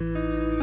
Música